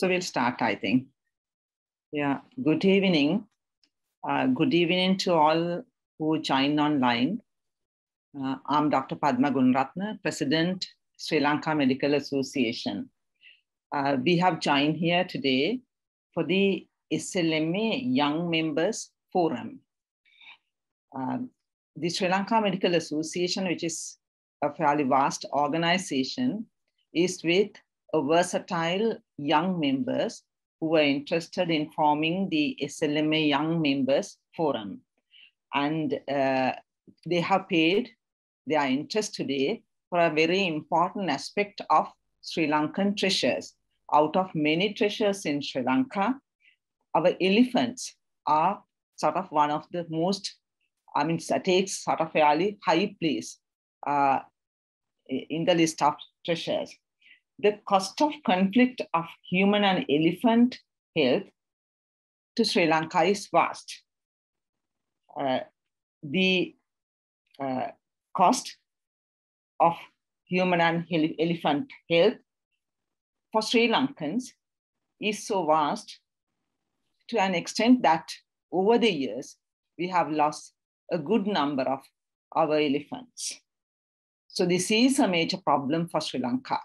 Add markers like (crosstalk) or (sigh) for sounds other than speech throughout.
So we'll start, I think. Yeah, good evening. Uh, good evening to all who join online. Uh, I'm Dr. Padma Gunaratne, President, Sri Lanka Medical Association. Uh, we have joined here today for the SLMA Young Members Forum. Um, the Sri Lanka Medical Association, which is a fairly vast organization, is with versatile young members who are interested in forming the SLMA Young Members Forum. And uh, they have paid their interest today for a very important aspect of Sri Lankan treasures. Out of many treasures in Sri Lanka, our elephants are sort of one of the most, I mean, takes sort of a fairly high place uh, in the list of treasures. The cost of conflict of human and elephant health to Sri Lanka is vast. Uh, the uh, cost of human and elephant health for Sri Lankans is so vast to an extent that over the years, we have lost a good number of our elephants. So this is a major problem for Sri Lanka.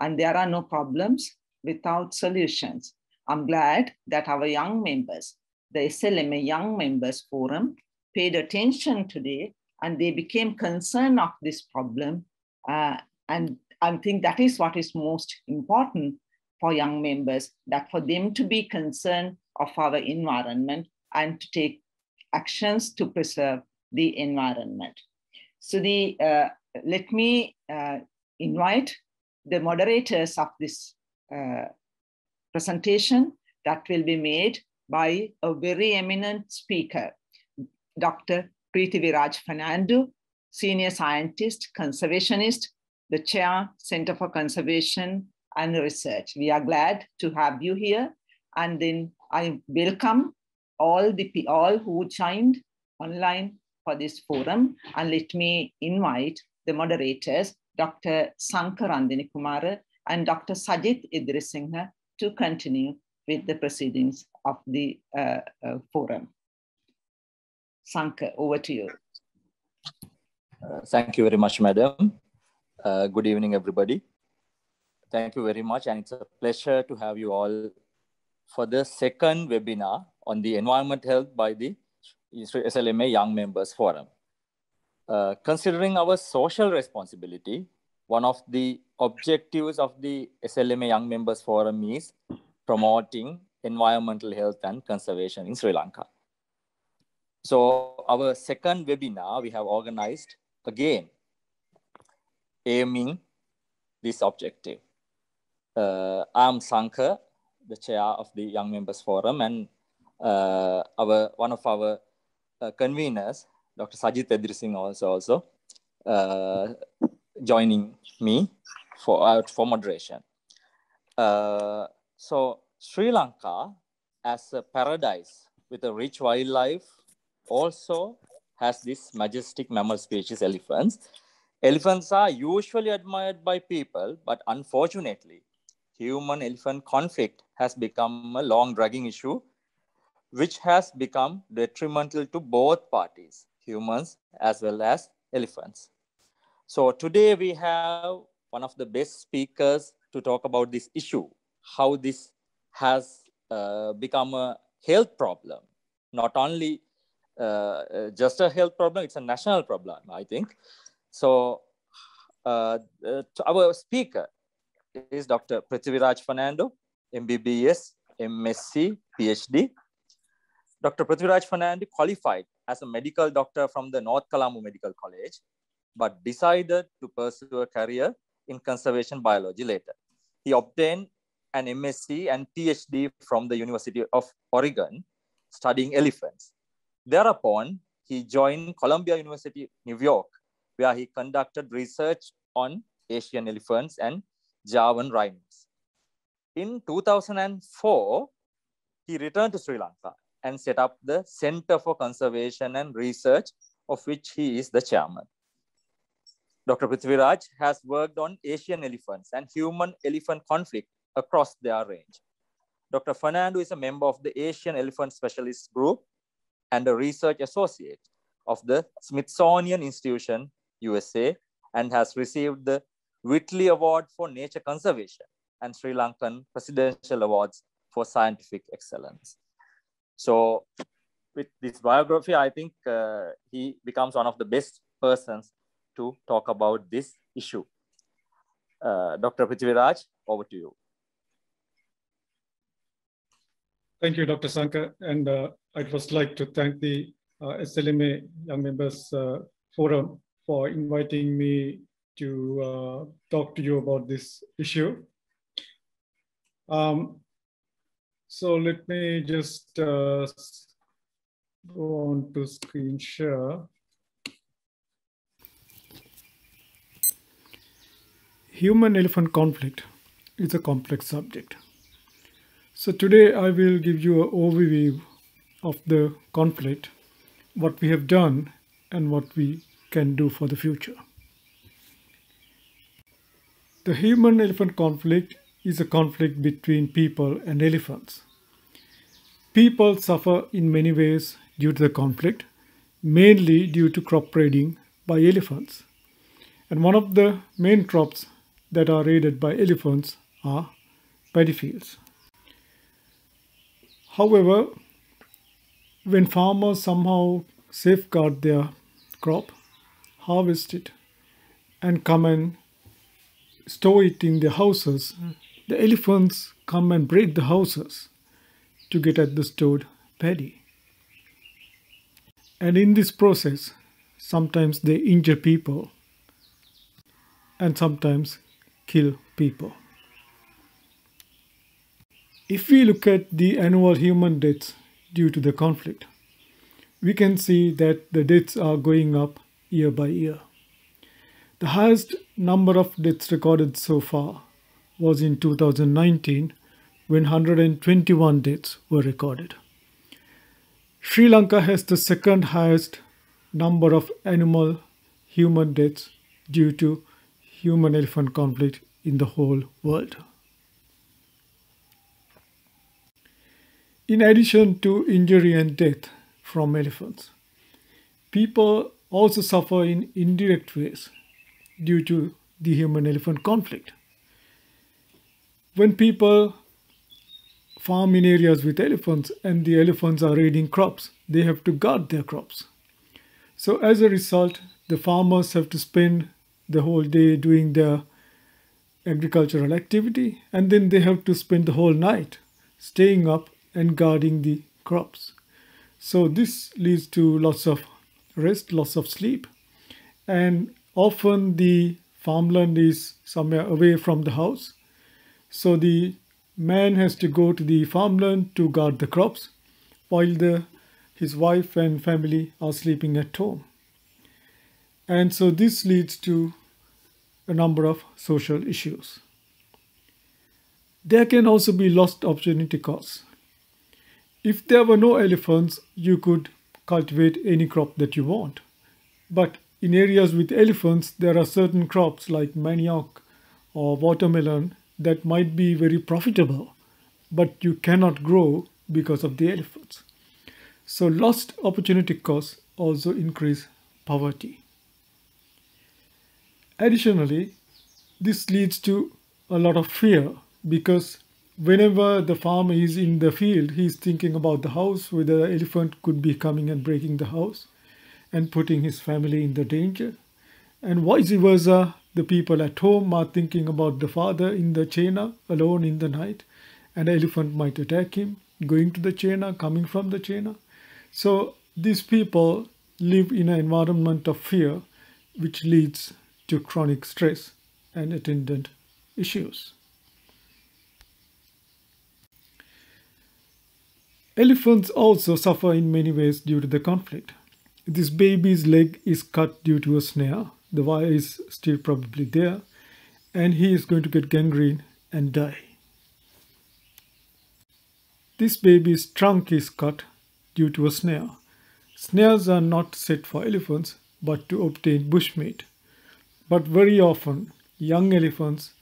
And there are no problems without solutions. I'm glad that our young members, the SLMA Young Members Forum, paid attention today and they became concerned of this problem. Uh, and I think that is what is most important for young members, that for them to be concerned of our environment and to take actions to preserve the environment. So the, uh, let me uh, invite the moderators of this uh, presentation that will be made by a very eminent speaker, Dr. Prithviraj Fernando, senior scientist, conservationist, the chair, Center for Conservation and Research. We are glad to have you here. And then I welcome all the all who joined online for this forum. And let me invite the moderators, Dr. Sankha Randenikumara and Dr. Sajith Edirisinghe to continue with the proceedings of the uh, uh, forum. Sankha, over to you. Uh, thank you very much, madam. Uh, good evening, everybody. Thank you very much. And it's a pleasure to have you all for the second webinar on the environment health by the SLMA Young Members Forum. Uh, considering our social responsibility, one of the objectives of the SLMA Young Members Forum is promoting environmental health and conservation in Sri Lanka. So our second webinar we have organized again, aiming this objective. Uh, I'm Sankha, the chair of the Young Members Forum, and uh, our one of our uh, conveners, Dr. Sajith Edirisinghe, also also uh, joining me for uh, for moderation. Uh, so Sri Lanka, as a paradise with a rich wildlife, also has this majestic mammal species, elephants. Elephants are usually admired by people, but unfortunately, human-elephant conflict has become a long dragging issue, which has become detrimental to both parties, humans as well as elephants. So today we have one of the best speakers to talk about this issue, how this has uh, become a health problem, not only uh, uh just a health problem, it's a national problem, I think. So uh, uh our speaker is Dr. Prithviraj Fernando, MBBS, MSc, PhD. Dr. Prithviraj Fernando qualified as a medical doctor from the North Colombo Medical College, but decided to pursue a career in conservation biology later. He obtained an MSc and PhD from the University of Oregon, studying elephants. Thereupon, he joined Columbia University, New York, where he conducted research on Asian elephants and Javan rhinos. In 2004, he returned to Sri Lanka and set up the Center for Conservation and Research, of which he is the chairman. Dr. Prithviraj has worked on Asian elephants and human-elephant conflict across their range. Dr. Fernando is a member of the Asian Elephant Specialist Group and a research associate of the Smithsonian Institution, USA, and has received the Whitley Award for Nature Conservation and Sri Lankan Presidential Awards for Scientific Excellence. So with this biography, I think uh, he becomes one of the best persons to talk about this issue. Uh, Dr. Prithviraj, over to you. Thank you, Dr. Sankha. And uh, I'd first like to thank the uh, SLMA Young Members uh, Forum for inviting me to uh, talk to you about this issue. Um, so let me just uh, go on to screen share. Human-elephant conflict is a complex subject. So today I will give you an overview of the conflict, what we have done and what we can do for the future. The human-elephant conflict is a conflict between people and elephants. People suffer in many ways due to the conflict, mainly due to crop raiding by elephants. And one of the main crops that are raided by elephants are paddy fields. However, when farmers somehow safeguard their crop, harvest it, and come and store it in their houses, mm. The elephants come and break the houses to get at the stored paddy. And in this process, sometimes they injure people and sometimes kill people. If we look at the annual human deaths due to the conflict, we can see that the deaths are going up year by year. The highest number of deaths recorded so far was in 2019 when 121 deaths were recorded. Sri Lanka has the second highest number of animal human deaths due to human elephant conflict in the whole world. In addition to injury and death from elephants, people also suffer in indirect ways due to the human elephant conflict. When people farm in areas with elephants and the elephants are raiding crops, they have to guard their crops. So as a result, the farmers have to spend the whole day doing their agricultural activity and then they have to spend the whole night staying up and guarding the crops. So this leads to lots of rest, loss of sleep. And often the farmland is somewhere away from the house. So the man has to go to the farmland to guard the crops while the, his wife and family are sleeping at home. And so this leads to a number of social issues. There can also be lost opportunity costs. If there were no elephants, you could cultivate any crop that you want. But in areas with elephants, there are certain crops like manioc or watermelon that might be very profitable, but you cannot grow because of the elephants. So lost opportunity costs also increase poverty. Additionally, this leads to a lot of fear because whenever the farmer is in the field, he's thinking about the house, whether the elephant could be coming and breaking the house and putting his family in the danger. And vice versa, the people at home are thinking about the father in the chena alone in the night, An elephant might attack him, going to the chena, coming from the chena. So these people live in an environment of fear, which leads to chronic stress and attendant issues. Elephants also suffer in many ways due to the conflict. This baby's leg is cut due to a snare. The wire is still probably there, and he is going to get gangrene and die. This baby's trunk is cut due to a snare. Snares are not set for elephants, but to obtain bushmeat. But very often, young elephants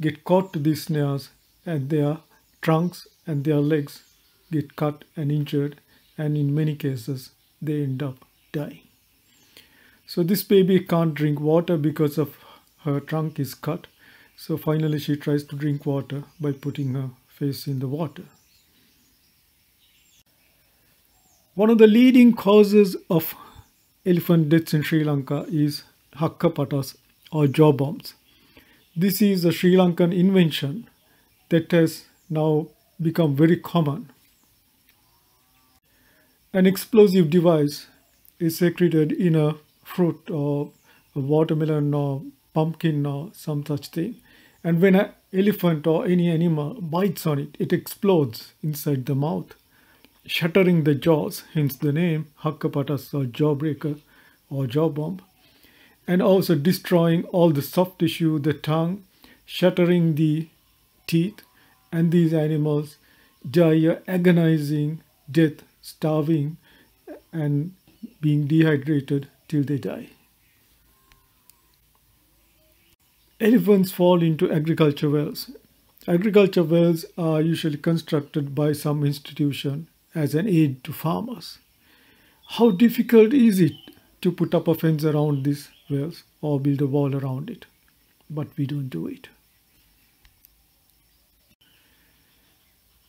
get caught to these snares and their trunks and their legs get cut and injured, and in many cases, they end up dying. So this baby can't drink water because of her trunk is cut. So finally she tries to drink water by putting her face in the water. One of the leading causes of elephant deaths in Sri Lanka is hakka hakkapatas or jaw bombs. This is a Sri Lankan invention that has now become very common. An explosive device is secreted in a fruit or watermelon or pumpkin or some such thing. And when an elephant or any animal bites on it, it explodes inside the mouth shattering the jaws, hence the name Hakkapatas or jawbreaker or jaw bomb, and also destroying all the soft tissue, the tongue, shattering the teeth, and these animals die agonizing death, starving and being dehydrated till they die. Elephants fall into agriculture wells. Agriculture wells are usually constructed by some institution as an aid to farmers. How difficult is it to put up a fence around these wells or build a wall around it? But we don't do it.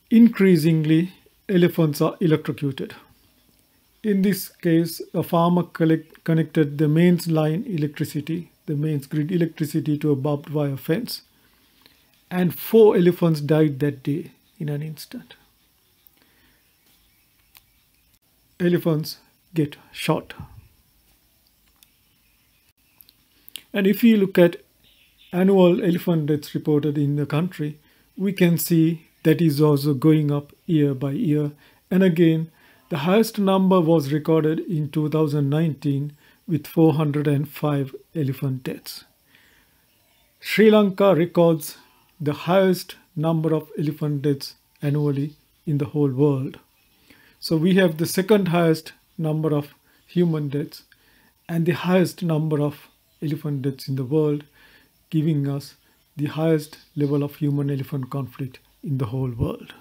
Increasingly, elephants are electrocuted. In this case, a farmer collect, connected the mains line electricity, the mains grid electricity to a barbed wire fence. And four elephants died that day in an instant. elephants get shot. And if we look at annual elephant deaths reported in the country, we can see that is also going up year by year. And again, the highest number was recorded in 2019 with 405 elephant deaths. Sri Lanka records the highest number of elephant deaths annually in the whole world. So we have the second highest number of human deaths and the highest number of elephant deaths in the world, giving us the highest level of human elephant conflict in the whole world.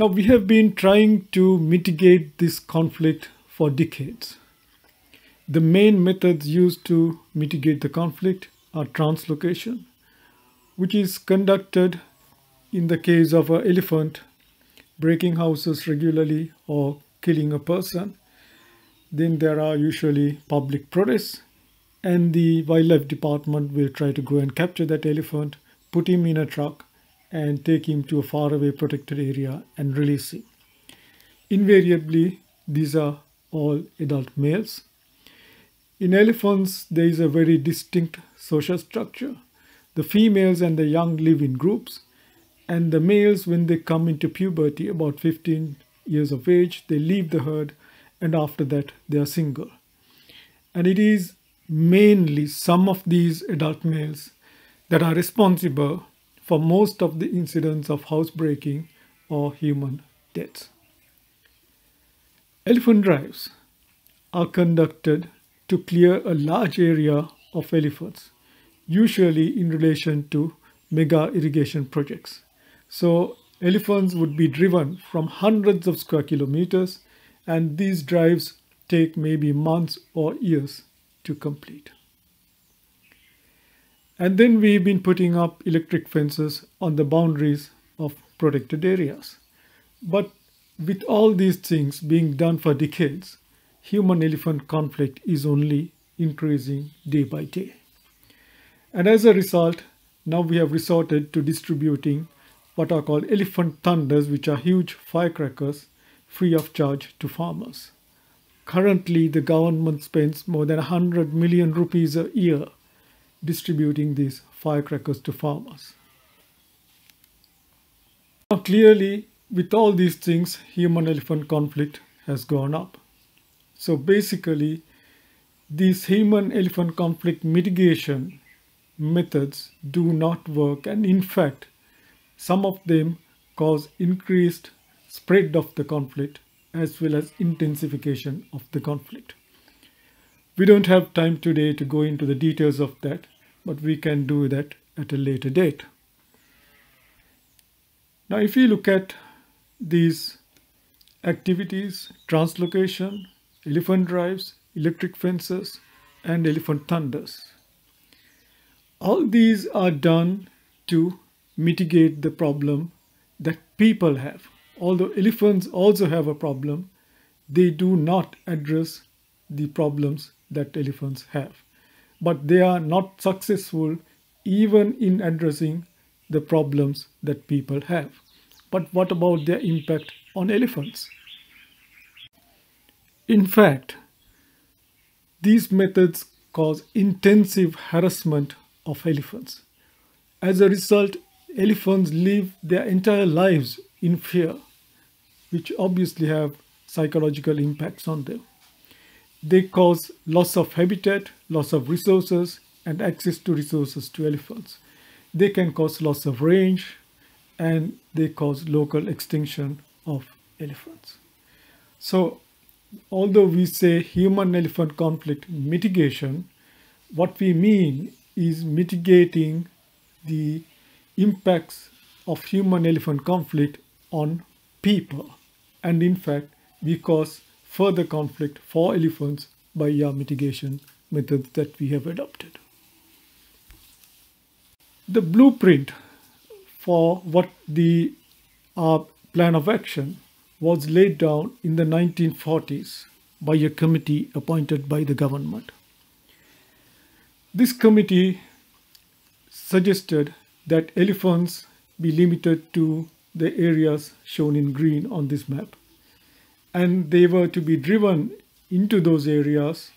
Now, we have been trying to mitigate this conflict for decades. The main methods used to mitigate the conflict are translocation, which is conducted in the case of an elephant breaking houses regularly or killing a person, then there are usually public protests and the wildlife department will try to go and capture that elephant, put him in a truck and take him to a faraway protected area and release him. Invariably, these are all adult males. In elephants, there is a very distinct social structure. The females and the young live in groups and the males, when they come into puberty, about 15 years of age, they leave the herd, and after that, they are single. And it is mainly some of these adult males that are responsible for most of the incidents of housebreaking or human deaths. Elephant drives are conducted to clear a large area of elephants, usually in relation to mega irrigation projects. So elephants would be driven from hundreds of square kilometers and these drives take maybe months or years to complete. And then we've been putting up electric fences on the boundaries of protected areas. But with all these things being done for decades, human elephant conflict is only increasing day by day. And as a result, now we have resorted to distributing what are called elephant thunders, which are huge firecrackers free of charge to farmers. Currently, the government spends more than 100 million rupees a year distributing these firecrackers to farmers. Now, clearly, with all these things, human elephant conflict has gone up. So basically, these human elephant conflict mitigation methods do not work, and in fact, some of them cause increased spread of the conflict as well as intensification of the conflict. We don't have time today to go into the details of that, but we can do that at a later date. Now, if you look at these activities, translocation, elephant drives, electric fences, and elephant thunders. All these are done to mitigate the problem that people have. Although elephants also have a problem, they do not address the problems that elephants have. But they are not successful even in addressing the problems that people have. But what about their impact on elephants? In fact, these methods cause intensive harassment of elephants. As a result, elephants live their entire lives in fear, which obviously have psychological impacts on them. They cause loss of habitat, loss of resources, and access to resources to elephants. They can cause loss of range, and they cause local extinction of elephants. So although we say human-elephant conflict mitigation, what we mean is mitigating the impacts of human-elephant conflict on people. And in fact, we cause further conflict for elephants by our mitigation methods that we have adopted. The blueprint for what the uh, plan of action was laid down in the 1940s by a committee appointed by the government. This committee suggested that elephants be limited to the areas shown in green on this map. And they were to be driven into those areas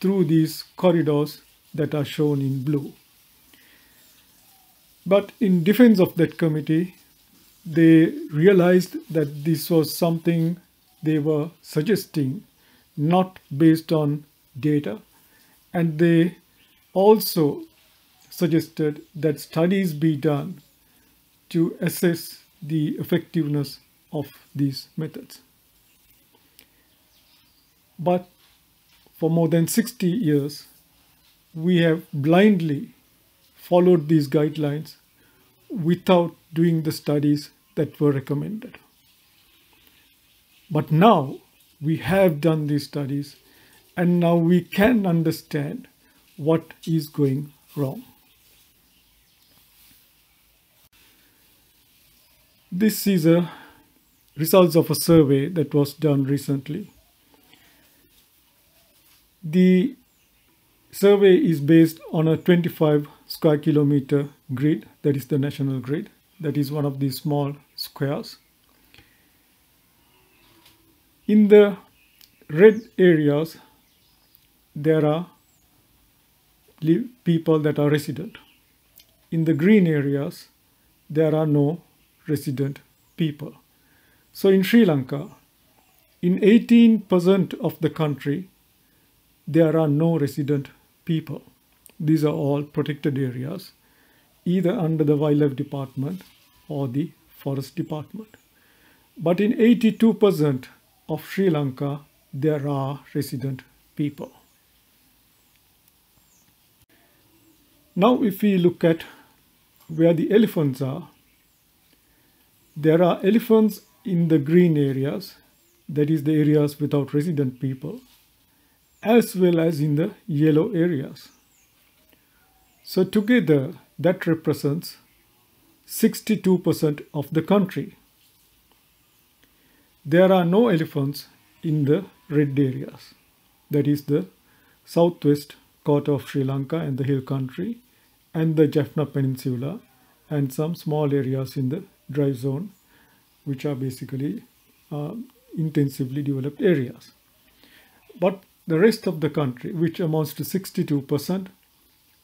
through these corridors that are shown in blue. But in defense of that committee, they realized that this was something they were suggesting, not based on data. And they also suggested that studies be done to assess the effectiveness of these methods. But for more than 60 years, we have blindly followed these guidelines without doing the studies that were recommended. But now we have done these studies and now we can understand what is going wrong. This is a results of a survey that was done recently. The survey is based on a 25 square kilometer grid, that is the national grid, that is one of these small squares. In the red areas, there are people that are resident. In the green areas, there are no resident people. So in Sri Lanka, in 18% of the country, there are no resident people. These are all protected areas, either under the wildlife department or the forest department. But in 82% of Sri Lanka, there are resident people. Now, if we look at where the elephants are, there are elephants in the green areas, that is the areas without resident people, as well as in the yellow areas. So together that represents 62% of the country. There are no elephants in the red areas, that is the southwest quarter of Sri Lanka and the hill country and the Jaffna Peninsula and some small areas in the dry zone which are basically uh, intensively developed areas. But the rest of the country, which amounts to 62%,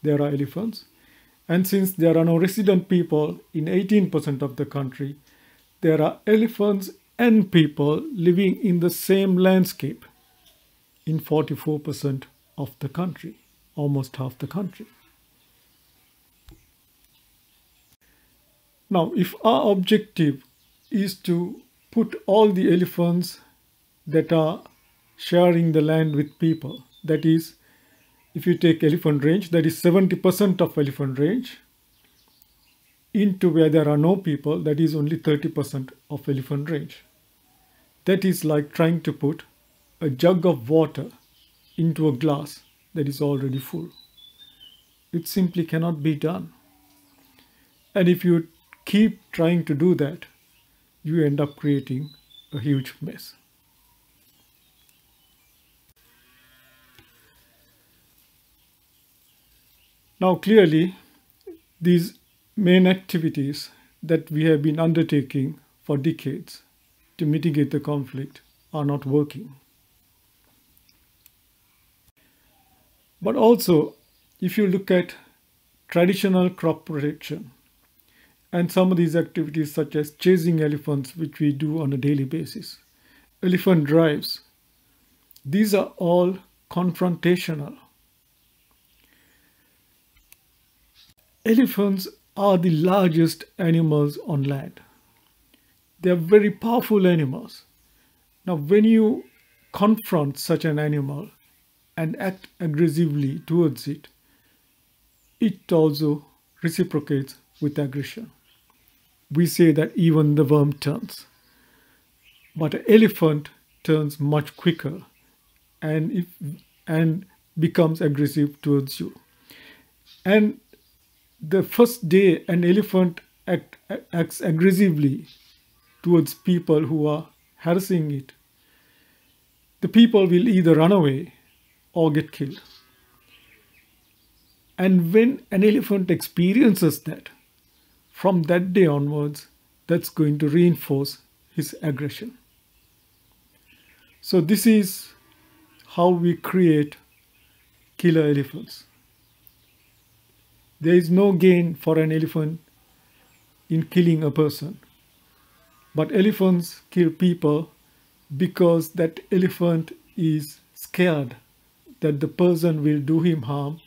there are elephants. And since there are no resident people in 18% of the country, there are elephants and people living in the same landscape in 44% of the country, almost half the country. Now, if our objective is to put all the elephants that are sharing the land with people, that is if you take elephant range, that is 70% of elephant range. into where there are no people, that is only 30% of elephant range. That is like trying to put a jug of water into a glass that is already full. It simply cannot be done. And if you keep trying to do that, you end up creating a huge mess. Now, clearly, these main activities that we have been undertaking for decades to mitigate the conflict are not working. But also, if you look at traditional crop protection and some of these activities such as chasing elephants, which we do on a daily basis, elephant drives, these are all confrontational. Elephants are the largest animals on land. They are very powerful animals. Now, when you confront such an animal and act aggressively towards it, it also reciprocates with aggression. We say that even the worm turns. But an elephant turns much quicker and, if, and becomes aggressive towards you. And the first day an elephant act, acts aggressively towards people who are harassing it, the people will either run away or get killed. And when an elephant experiences that, from that day onwards, that's going to reinforce his aggression. So, this is how we create killer elephants. There is no gain for an elephant in killing a person. But elephants kill people because that elephant is scared that the person will do him harm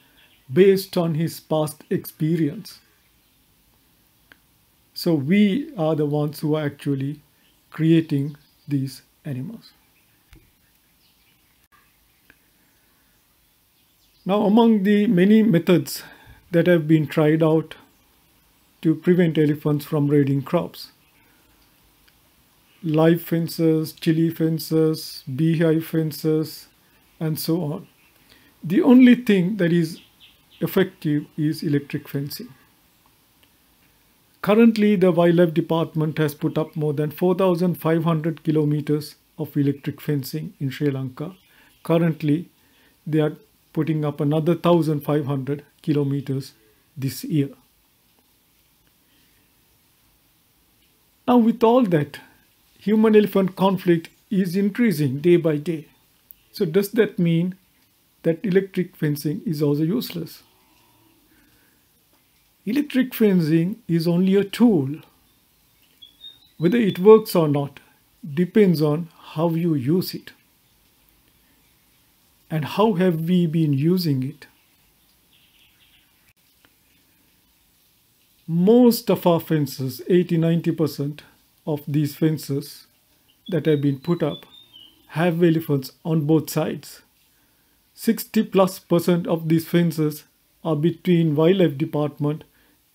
based on his past experience. So we are the ones who are actually creating these animals. Now, among the many methods that have been tried out to prevent elephants from raiding crops. Live fences, chili fences, beehive fences, and so on. The only thing that is effective is electric fencing. Currently, the Wildlife Department has put up more than 4,500 kilometers of electric fencing in Sri Lanka. Currently, they are putting up another 1,500 kilometers this year. Now, with all that, human elephant conflict is increasing day by day. So, does that mean that electric fencing is also useless? Electric fencing is only a tool. Whether it works or not depends on how you use it. And how have we been using it? Most of our fences, 80-90% of these fences that have been put up have elephants on both sides. 60 plus percent of these fences are between wildlife department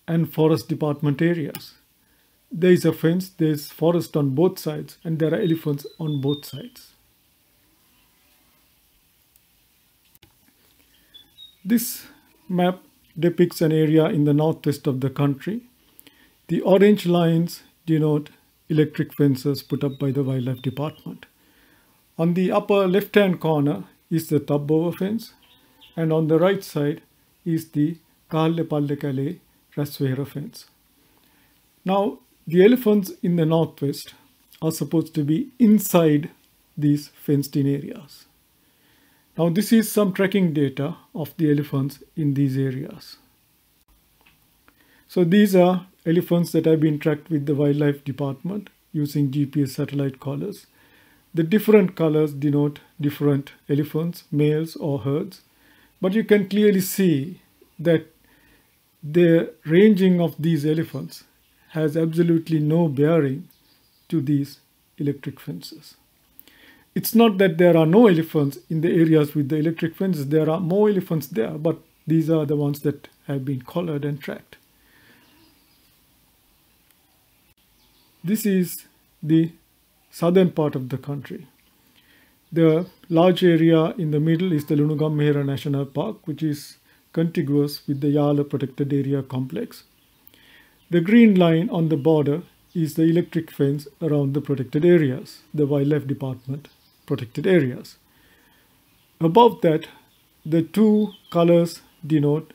and forest department areas. There is a fence, there is forest on both sides and there are elephants on both sides. This map depicts an area in the northwest of the country. The orange lines denote electric fences put up by the wildlife department. On the upper left hand corner is the tub fence and on the right side is the Kalle Pallekele Rasvehera fence. Now the elephants in the northwest are supposed to be inside these fenced in areas. Now this is some tracking data of the elephants in these areas. So these are elephants that have been tracked with the wildlife department using GPS satellite collars. The different colors denote different elephants, males or herds, but you can clearly see that the ranging of these elephants has absolutely no bearing to these electric fences it's not that there are no elephants in the areas with the electric fences. There are more elephants there, but these are the ones that have been collared and tracked. This is the southern part of the country. The large area in the middle is the Lunugamvehera National Park, which is contiguous with the Yala Protected Area Complex. The green line on the border is the electric fence around the protected areas, the Wildlife Department protected areas. Above that, the two colors denote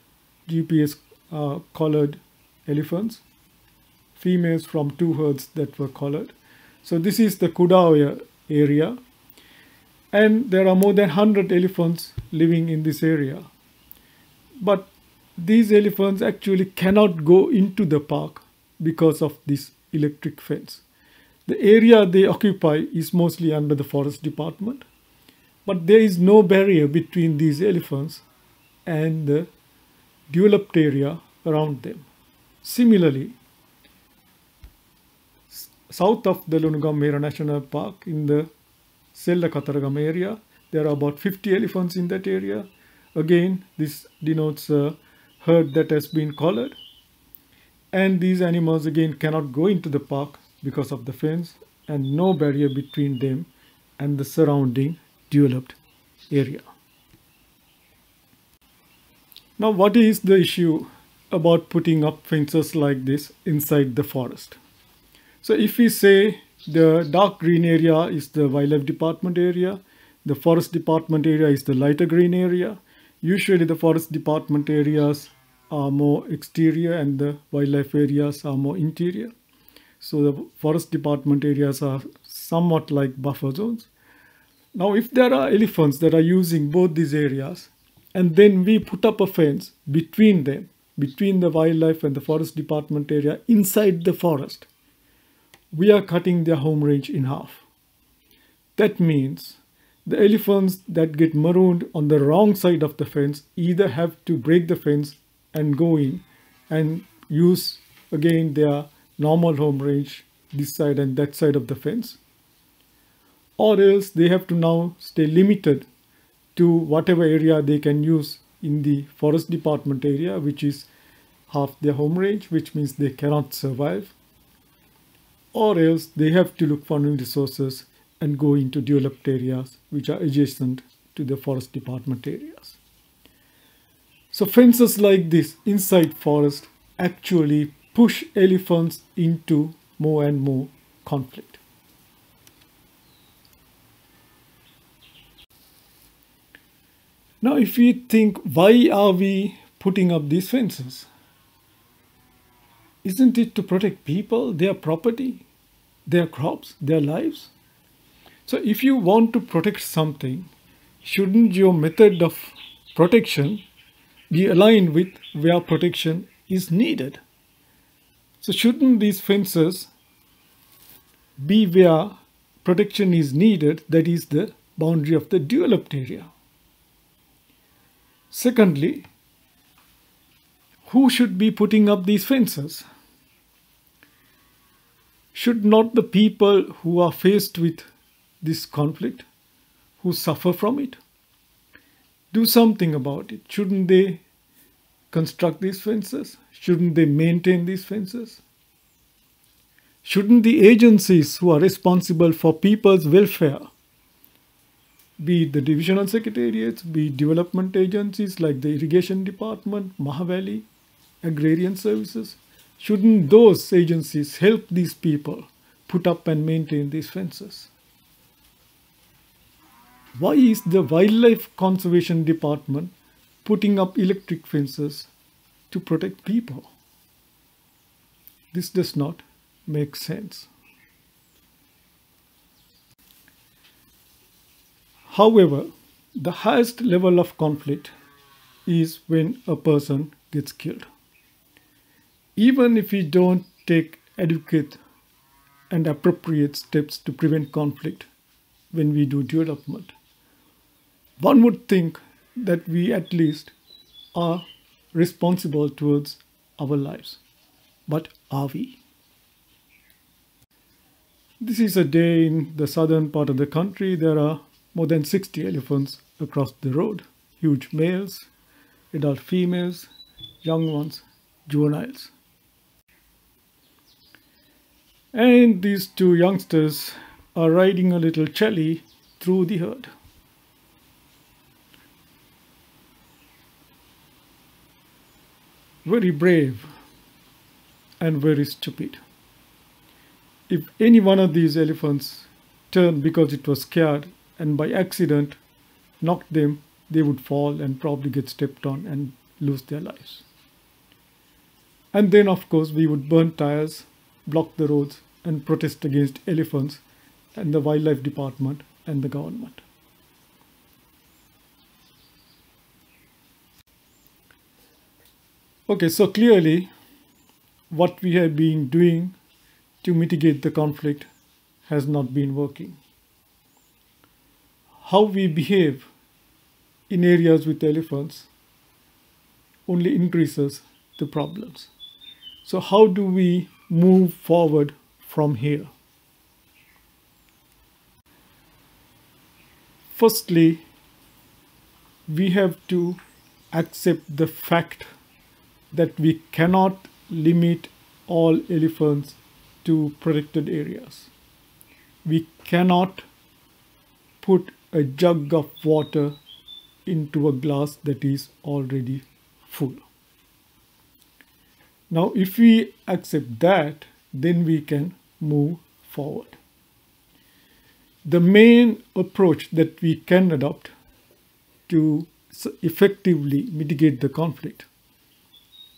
GPS uh, collared elephants, females from two herds that were collared. So this is the Kuda Oya area and there are more than 100 elephants living in this area. But these elephants actually cannot go into the park because of this electric fence. The area they occupy is mostly under the forest department, but there is no barrier between these elephants and the developed area around them. Similarly, south of the Lunugamvehera National Park in the Sella Kataragama area, there are about 50 elephants in that area. Again, this denotes a herd that has been collared. And these animals again cannot go into the park because of the fence and no barrier between them and the surrounding developed area. Now, what is the issue about putting up fences like this inside the forest? So if we say the dark green area is the wildlife department area, the forest department area is the lighter green area. Usually the forest department areas are more exterior and the wildlife areas are more interior. So the forest department areas are somewhat like buffer zones. Now if there are elephants that are using both these areas and then we put up a fence between them, between the wildlife and the forest department area inside the forest, we are cutting their home range in half. That means the elephants that get marooned on the wrong side of the fence either have to break the fence and go in and use again their normal home range this side and that side of the fence or else they have to now stay limited to whatever area they can use in the forest department area which is half their home range which means they cannot survive or else they have to look for new resources and go into developed areas which are adjacent to the forest department areas. So fences like this inside forest actually push elephants into more and more conflict. Now if we think why are we putting up these fences? Isn't it to protect people, their property, their crops, their lives? So if you want to protect something, shouldn't your method of protection be aligned with where protection is needed? So shouldn't these fences be where protection is needed, that is the boundary of the developed area? Secondly, who should be putting up these fences? Should not the people who are faced with this conflict, who suffer from it, do something about it? Shouldn't they construct these fences? Shouldn't they maintain these fences? Shouldn't the agencies who are responsible for people's welfare, be it the divisional secretariats, be development agencies like the irrigation department, Mahaweli, agrarian services, shouldn't those agencies help these people put up and maintain these fences? Why is the Wildlife Conservation Department putting up electric fences to protect people? This does not make sense. However, the highest level of conflict is when a person gets killed even if we don't take adequate and appropriate steps to prevent conflict when we do development. One would think that we at least are responsible towards our lives. But are we? This is a day in the southern part of the country. There are more than 60 elephants across the road. Huge males, adult females, young ones, juveniles. And these two youngsters are riding a little Chaly through the herd. Very brave and very stupid. If any one of these elephants turned because it was scared and by accident knocked them, they would fall and probably get stepped on and lose their lives. And then, of course, we would burn tires, block the roads, and protest against elephants and the wildlife department and the government. Okay, so clearly what we have been doing to mitigate the conflict has not been working. How we behave in areas with elephants only increases the problems. So how do we move forward from here? Firstly, we have to accept the fact that we cannot limit all elephants to protected areas. We cannot put a jug of water into a glass that is already full. Now, if we accept that, then we can move forward. The main approach that we can adopt to effectively mitigate the conflict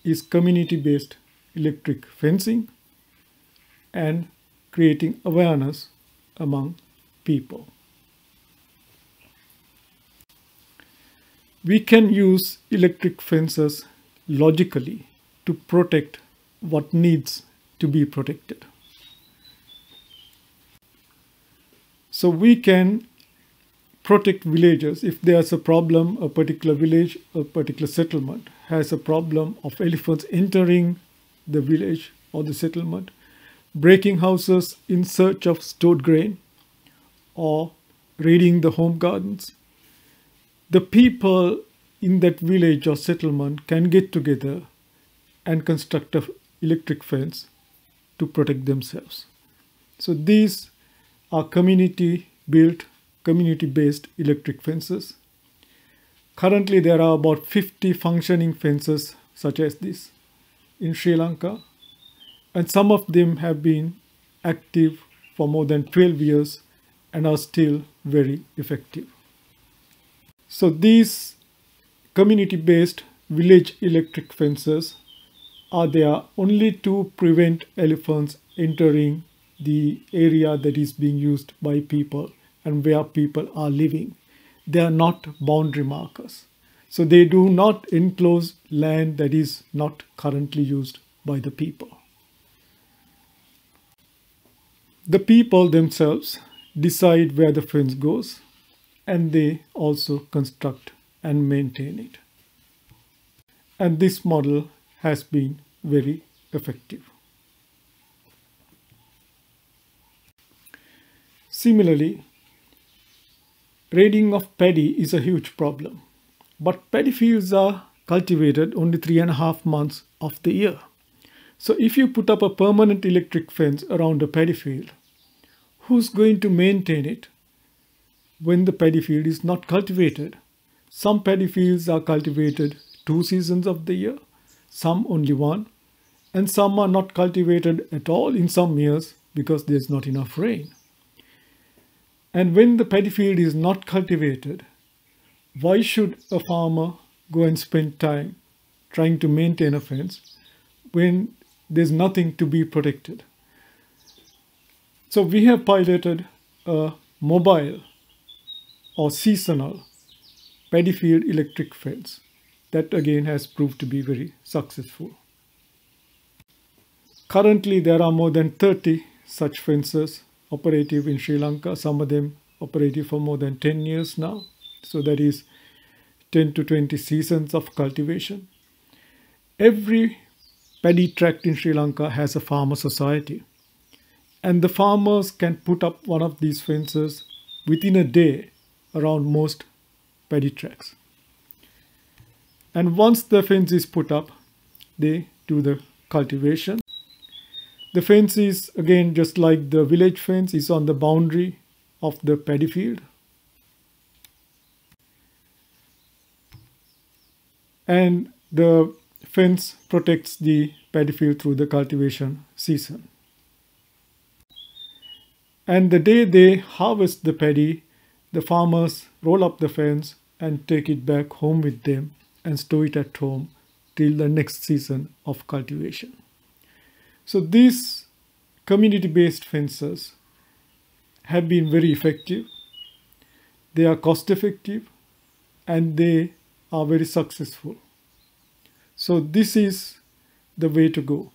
is community-based electric fencing and creating awareness among people. We can use electric fences logically to protect what needs to be protected. So we can protect villagers if there's a problem, a particular village, a particular settlement has a problem of elephants entering the village or the settlement, breaking houses in search of stored grain, or raiding the home gardens. The people in that village or settlement can get together and construct an electric fence to protect themselves. So these are community built, community based electric fences. Currently, there are about 50 functioning fences such as this in Sri Lanka, and some of them have been active for more than 12 years and are still very effective. So these community based village electric fences are there only to prevent elephants entering the area that is being used by people and where people are living. They are not boundary markers. So they do not enclose land that is not currently used by the people. The people themselves decide where the fence goes and they also construct and maintain it. And this model has been very effective. Similarly, raiding of paddy is a huge problem, but paddy fields are cultivated only three and a half months of the year. So if you put up a permanent electric fence around a paddy field, who's going to maintain it when the paddy field is not cultivated? Some paddy fields are cultivated two seasons of the year, some only one, and some are not cultivated at all in some years because there's not enough rain. And when the paddy field is not cultivated, why should a farmer go and spend time trying to maintain a fence when there's nothing to be protected? So we have piloted a mobile or seasonal paddy field electric fence that again has proved to be very successful. Currently, there are more than 30 such fences operative in Sri Lanka, some of them operative for more than 10 years now. So that is 10 to 20 seasons of cultivation. Every paddy tract in Sri Lanka has a farmer society. And the farmers can put up one of these fences within a day around most paddy tracts. And once the fence is put up, they do the cultivation The fence is again just like the village fence is on the boundary of the paddy field. And the fence protects the paddy field through the cultivation season. And the day they harvest the paddy, the farmers roll up the fence and take it back home with them and store it at home till the next season of cultivation. So these community-based fences have been very effective. They are cost effective and they are very successful. So this is the way to go.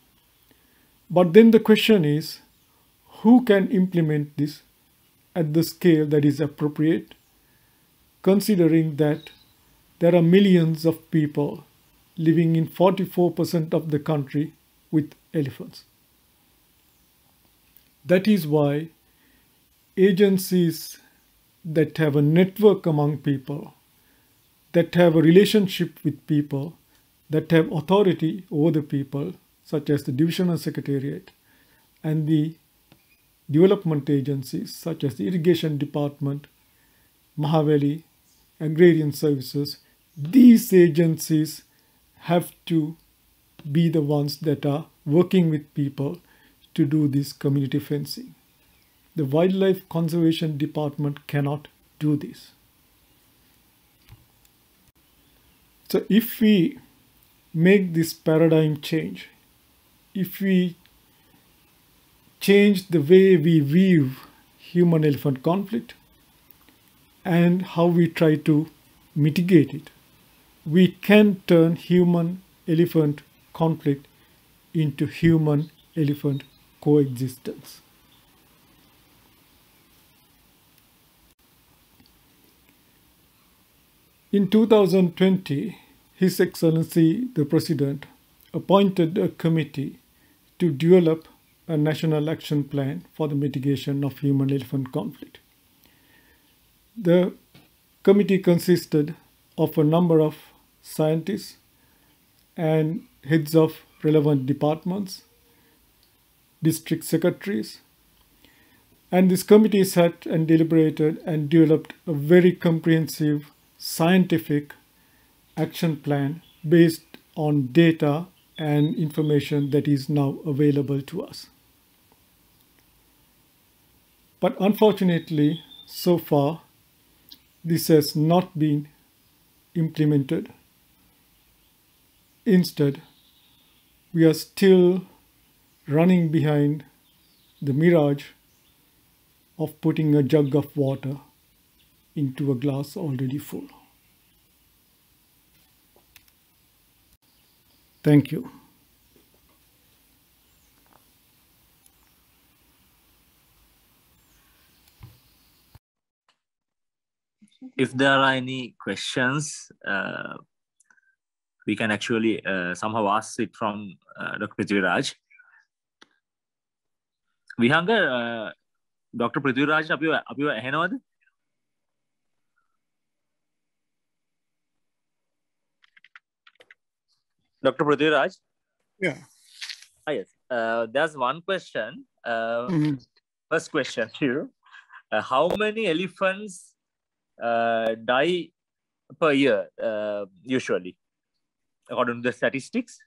But then the question is, who can implement this at the scale that is appropriate, considering that there are millions of people living in 44% of the country with elephants. That is why agencies that have a network among people, that have a relationship with people, that have authority over the people, such as the divisional secretariat and the development agencies, such as the irrigation department, Mahaweli, agrarian services, these agencies have to be the ones that are working with people to do this community fencing. The Wildlife Conservation Department cannot do this. So if we make this paradigm change, if we change the way we view human elephant conflict and how we try to mitigate it, we can turn human elephant conflict into human elephant coexistence. In 2020, His Excellency the President appointed a committee to develop a national action plan for the mitigation of human elephant conflict. The committee consisted of a number of scientists and heads of relevant departments, district secretaries. And this committee sat and deliberated and developed a very comprehensive scientific action plan based on data and information that is now available to us. But unfortunately, so far, this has not been implemented. Instead, we are still running behind the mirage of putting a jug of water into a glass already full. Thank you. if there are any questions, uh, we can actually uh, somehow ask it from uh, Dr. Prithiviraj. Vihanga, uh, Dr. Prithiviraj, are you, are you ahead Dr. Prithiviraj? Yeah. Ah, yes. Uh, there's one question. Uh, mm -hmm. First question here. Uh, how many elephants uh, die per year uh, usually? According to the statistics?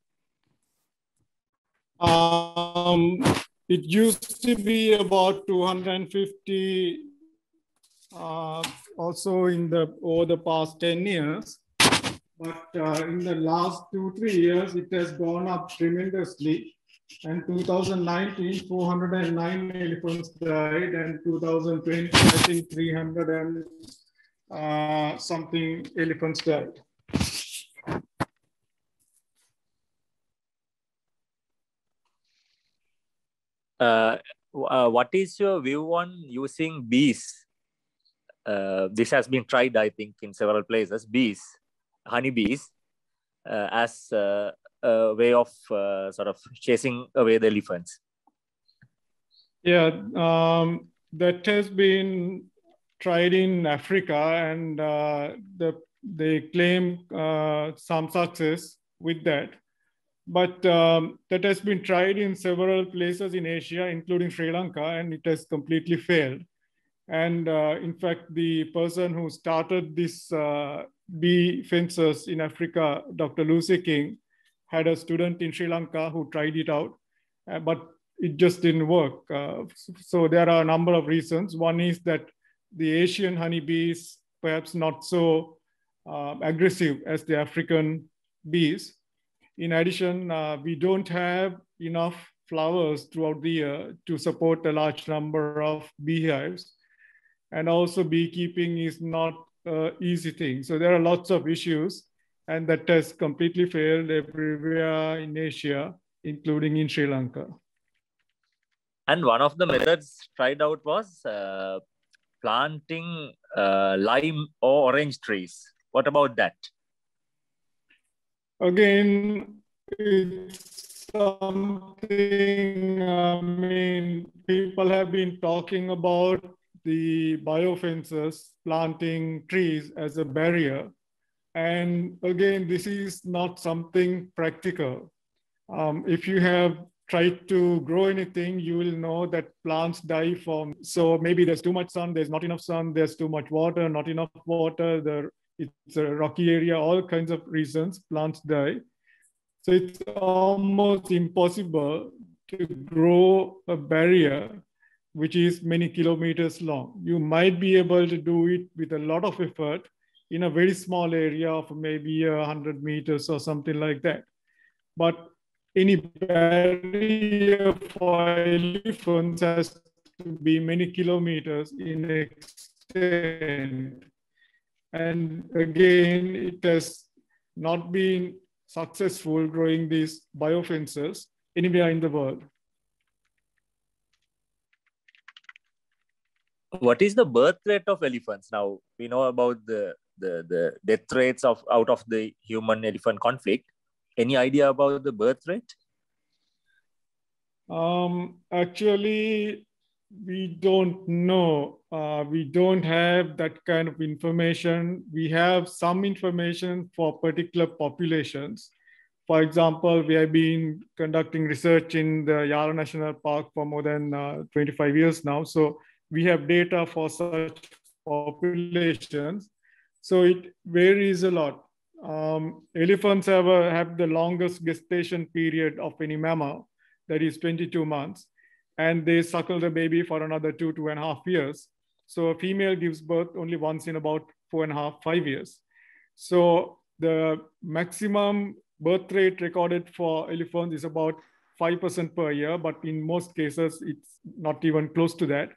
Um, it used to be about 250 uh, also in the over the past 10 years. But uh, in the last two three years it has gone up tremendously. And 2019 409 elephants died. And 2020 i think 300 and uh, something elephants died. Uh, uh, what is your view on using bees? Uh, this has been tried, I think, in several places. Bees, honey bees, uh, as uh, a way of uh, sort of chasing away the elephants. Yeah, um, that has been tried in Africa and the, they claim some success with that. But um, that has been tried in several places in Asia, including Sri Lanka, and it has completely failed. And uh, in fact, the person who started this uh, bee fences in Africa, Dr. Lucy King, had a student in Sri Lanka who tried it out, uh, but it just didn't work. Uh, so there are a number of reasons. One is that the Asian honeybees perhaps not so uh, aggressive as the African bees. In addition, uh, we don't have enough flowers throughout the year to support a large number of beehives. And also beekeeping is not an easy thing. So there are lots of issues and that has completely failed everywhere in Asia, including in Sri Lanka. And one of the methods tried out was uh, planting uh, lime or orange trees. What about that? Again, it's something, I mean, people have been talking about the biofences, planting trees as a barrier. And again, this is not something practical. Um, if you have tried to grow anything, you will know that plants die from, so maybe there's too much sun, there's not enough sun, there's too much water, not enough water, the, it's a rocky area, all kinds of reasons, plants die. So it's almost impossible to grow a barrier which is many kilometers long. You might be able to do it with a lot of effort in a very small area of maybe 100 meters or something like that. But any barrier for elephants has to be many kilometers in extent. And again, it has not been successful growing these biofences anywhere in the world. What is the birth rate of elephants? Now we know about the, the, the death rates of out of the human elephant conflict any idea about the birth rate? Um, actually, we don't know. Uh, we don't have that kind of information. We have some information for particular populations. For example, we have been conducting research in the Yala National Park for more than uh, 25 years now. So we have data for such populations. So it varies a lot. Um, elephants have, a, have the longest gestation period of any mammal, that is 22 months, and they suckle the baby for another two, two and a half years. So a female gives birth only once in about four and a half, five years. So the maximum birth rate recorded for elephants is about 5% per year, but in most cases, it's not even close to that.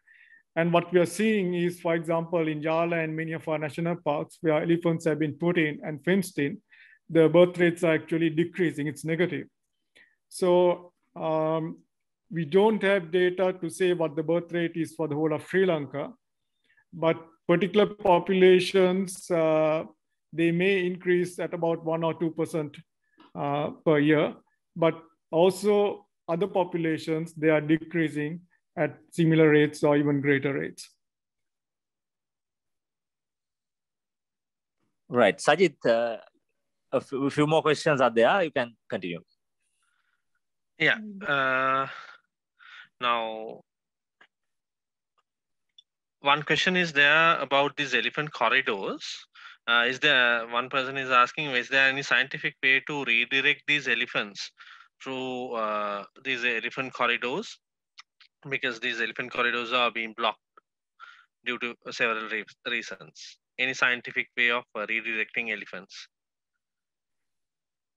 And what we are seeing is, for example, in Yala and many of our national parks where elephants have been put in and fenced in, the birth rates are actually decreasing, it's negative. So um, we don't have data to say what the birth rate is for the whole of Sri Lanka, but particular populations, uh, they may increase at about one or 2% uh, per year, but also other populations, they are decreasing at similar rates or even greater rates. Right. Sajid, uh, a few more questions are there. You can continue. Yeah. Uh, now, one question is there about these elephant corridors. Uh, is there one person is asking, is there any scientific way to redirect these elephants through uh, these elephant corridors because these elephant corridors are being blocked due to several reasons. Any scientific way of uh, redirecting elephants?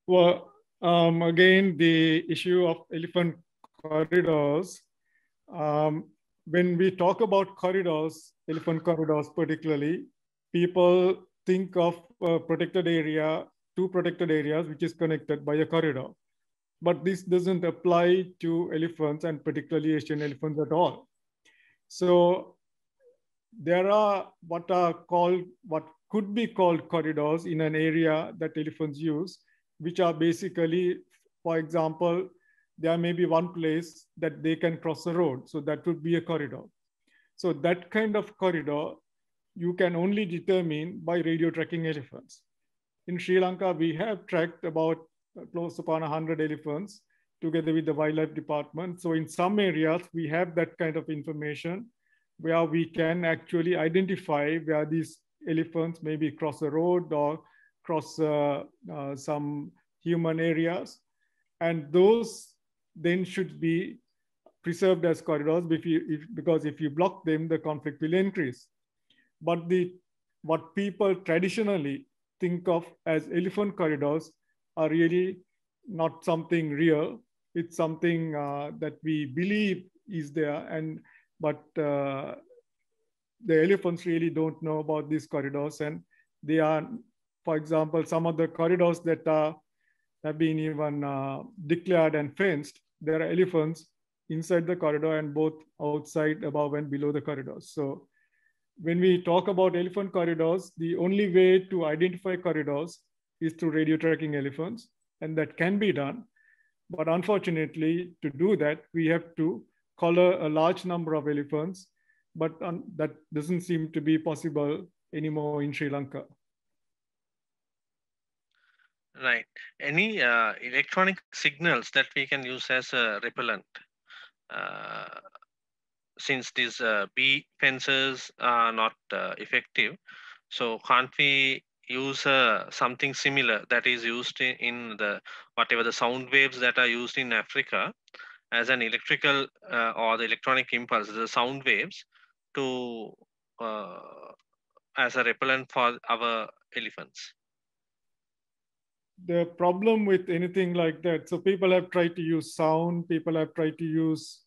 Well, um, again, the issue of elephant corridors. Um, when we talk about corridors, elephant corridors particularly, people think of a protected area, two protected areas, which is connected by a corridor but this doesn't apply to elephants and particularly Asian elephants at all. So there are what are called, what could be called corridors in an area that elephants use, which are basically, for example, there may be one place that they can cross a road. So that would be a corridor. So that kind of corridor, you can only determine by radio tracking elephants. In Sri Lanka, we have tracked about close upon 100 elephants together with the wildlife department. So in some areas, we have that kind of information where we can actually identify where these elephants maybe cross a road or cross uh, uh, some human areas. And those then should be preserved as corridors if you, if, because if you block them, the conflict will increase. But the, what people traditionally think of as elephant corridors are really not something real. It's something uh, that we believe is there, and but uh, the elephants really don't know about these corridors, and they are, for example, some of the corridors that are have been even uh, declared and fenced. There are elephants inside the corridor and both outside, above and below the corridors. So when we talk about elephant corridors, the only way to identify corridors is through radio tracking elephants, and that can be done. But unfortunately, to do that, we have to color a large number of elephants, but um, that doesn't seem to be possible anymore in Sri Lanka. Right. Any uh, electronic signals that we can use as a repellent? Uh, since these uh, bee fences are not uh, effective, so can't we use uh, something similar that is used in, in, the whatever the sound waves that are used in Africa as an electrical uh, or the electronic impulse, the sound waves to as a repellent for our elephants. The problem with anything like that, so people have tried to use sound, people have tried to use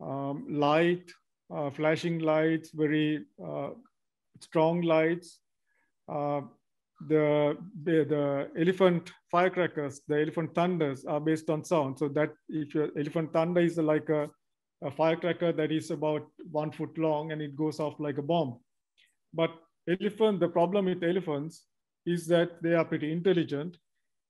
um, light, uh, flashing lights, very uh, strong lights. Uh, the, the, the elephant firecrackers, the elephant thunders are based on sound. So that if your elephant thunder is like a, a firecracker that is about one foot long and it goes off like a bomb. But elephant, the problem with elephants is that they are pretty intelligent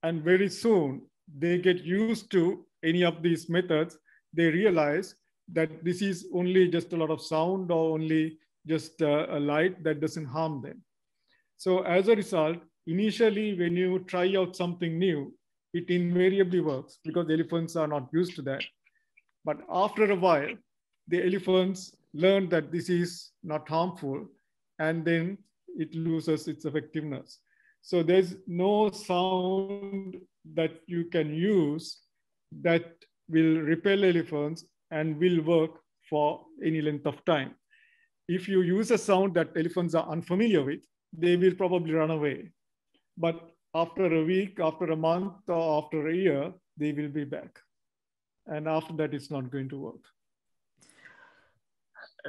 and very soon they get used to any of these methods. They realize that this is only just a lot of sound or only just a, a light that doesn't harm them. So as a result, initially when you try out something new, it invariably works because elephants are not used to that. But after a while, the elephants learn that this is not harmful and then it loses its effectiveness. So there's no sound that you can use that will repel elephants and will work for any length of time. If you use a sound that elephants are unfamiliar with, they will probably run away. But after a week, after a month, or after a year, they will be back. And after that, it's not going to work.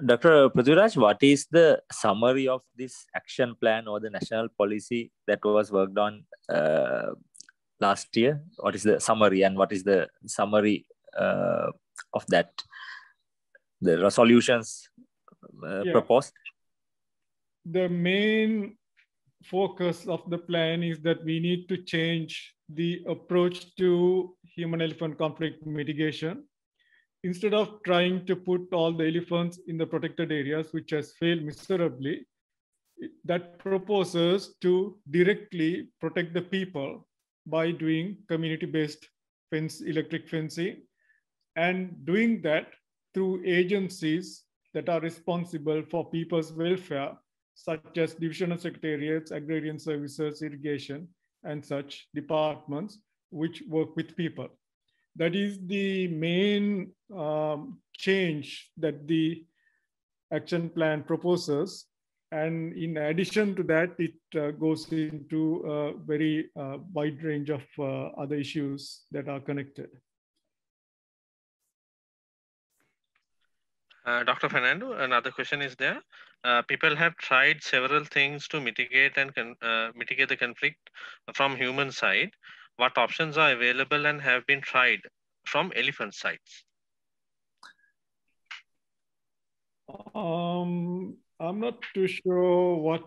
Dr. Prithiviraj, what is the summary of this action plan or the national policy that was worked on uh, last year? What is the summary and what is the summary uh, of that the resolutions uh, yeah. proposed the main focus of the plan is that we need to change the approach to human elephant conflict mitigation instead of trying to put all the elephants in the protected areas which has failed miserably that proposes to directly protect the people by doing community based fence electric fencing and doing that through agencies that are responsible for people's welfare, such as divisional secretariats, agrarian services, irrigation, and such departments which work with people. That is the main um, change that the action plan proposes. And in addition to that, it uh, goes into a very uh, wide range of uh, other issues that are connected. Uh, Dr. Fernando, another question is there. Uh, people have tried several things to mitigate and uh, mitigate the conflict from human side. What options are available and have been tried from elephant sides? Um, I'm not too sure what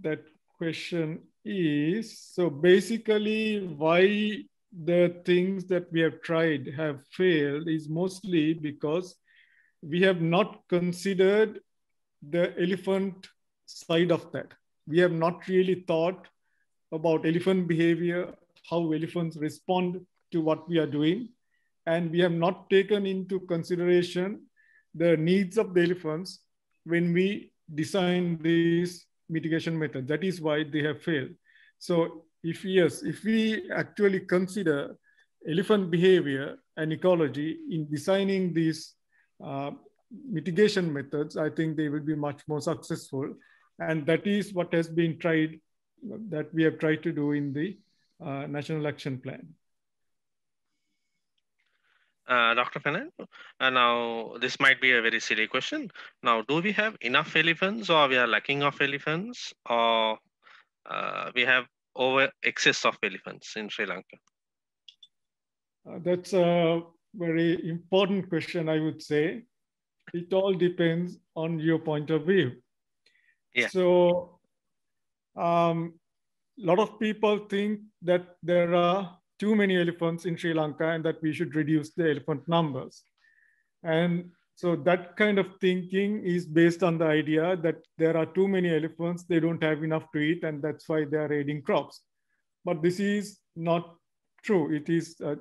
that question is. So basically, why the things that we have tried have failed is mostly because we have not considered the elephant side of that. We have not really thought about elephant behavior, how elephants respond to what we are doing. And we have not taken into consideration the needs of the elephants when we design these mitigation methods. That is why they have failed. So if yes, if we actually consider elephant behavior and ecology in designing these uh, mitigation methods, I think they will be much more successful. And that is what has been tried, that we have tried to do in the uh, National Action Plan. Uh, Dr. Fernando, uh, now this might be a very silly question. Now, do we have enough elephants or we are lacking of elephants or uh, we have over excess of elephants in Sri Lanka? Uh, that's a very important question, I would say. It all depends on your point of view. Yeah. So, a lot of people think that there are too many elephants in Sri Lanka and that we should reduce the elephant numbers. And so that kind of thinking is based on the idea that there are too many elephants, they don't have enough to eat, and that's why they are raiding crops. But this is not true. It is uh,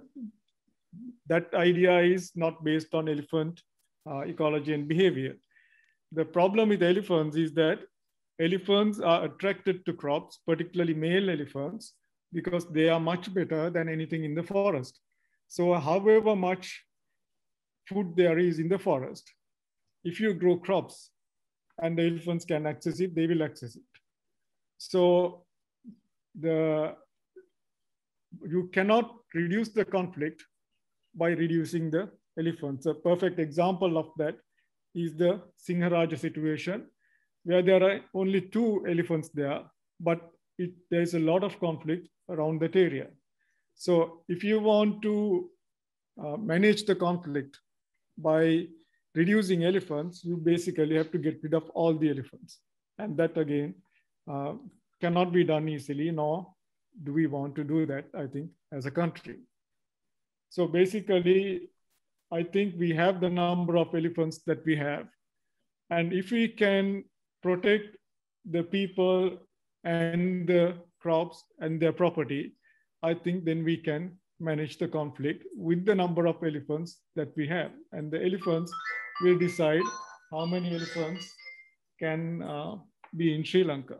that idea is not based on elephant uh, ecology and behavior. The problem with elephants is that elephants are attracted to crops, particularly male elephants, because they are much better than anything in the forest. So however much food there is in the forest, if you grow crops and the elephants can access it, they will access it. So the you cannot reduce the conflict by reducing the elephants. A perfect example of that is the Sinharaja situation, where there are only two elephants there, but it, there's a lot of conflict around that area. So if you want to uh, manage the conflict by reducing elephants, you basically have to get rid of all the elephants. And that again, uh, cannot be done easily, nor do we want to do that, I think, as a country. So basically, I think we have the number of elephants that we have. And if we can protect the people and the crops and their property, I think then we can manage the conflict with the number of elephants that we have. And the elephants will decide how many elephants can uh, be in Sri Lanka.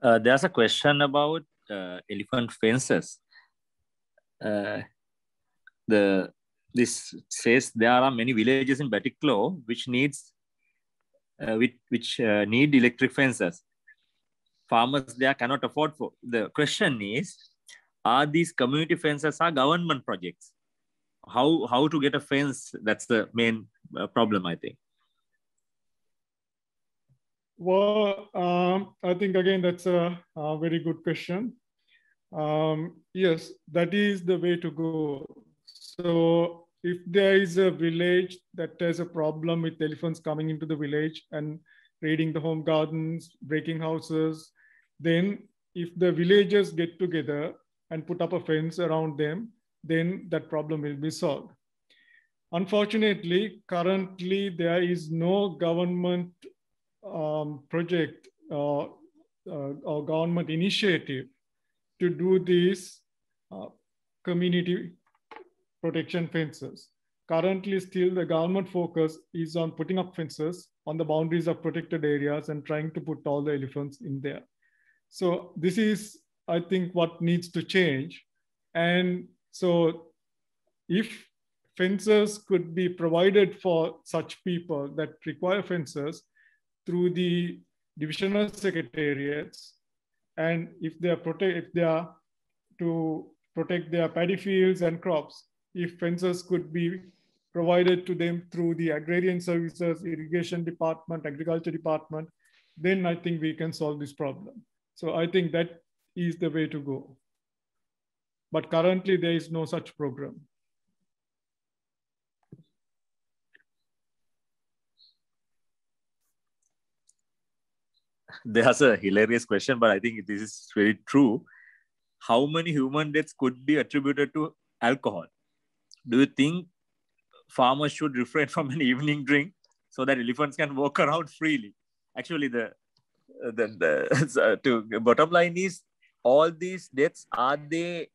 Uh, there's a question about uh, elephant fences. Uh, the this says there are many villages in Batticaloa which needs uh, which, which uh, need electric fences farmers there cannot afford for. The question is, are these community fences are government projects? How, how to get a fence? That's the main uh, problem, I think. Well, um, I think again, that's a, a very good question. Um, yes, that is the way to go. So if there is a village that has a problem with elephants coming into the village and raiding the home gardens, breaking houses, then if the villagers get together and put up a fence around them, then that problem will be solved. Unfortunately, currently there is no government um, project uh, uh, or government initiative to do this uh, community protection fences. Currently, still the government focus is on putting up fences on the boundaries of protected areas and trying to put all the elephants in there. So this is, I think, what needs to change. And so if fences could be provided for such people that require fences through the divisional secretariats, and if they are protect, if they are to protect their paddy fields and crops, if fences could be provided to them through the agrarian services, irrigation department, agriculture department, then I think we can solve this problem. So I think that is the way to go. But currently there is no such program. There's a hilarious question, but I think this is very true. How many human deaths could be attributed to alcohol? Do you think farmers should refrain (laughs) from an evening drink so that elephants can walk around freely? Actually, the the, the (laughs) to bottom line is all these deaths are they